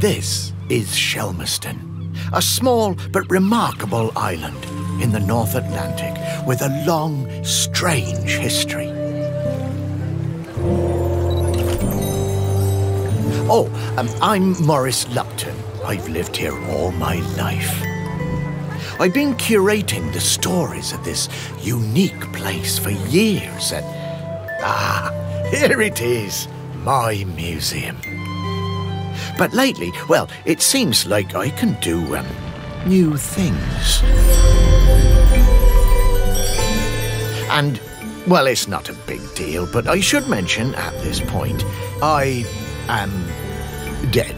This is Shelmerston, a small but remarkable island in the North Atlantic with a long, strange history. Oh, um, I'm Maurice Lupton. I've lived here all my life. I've been curating the stories of this unique place for years, and ah, here it is, my museum. But lately, well, it seems like I can do um, new things. And, well, it's not a big deal, but I should mention at this point, I am dead.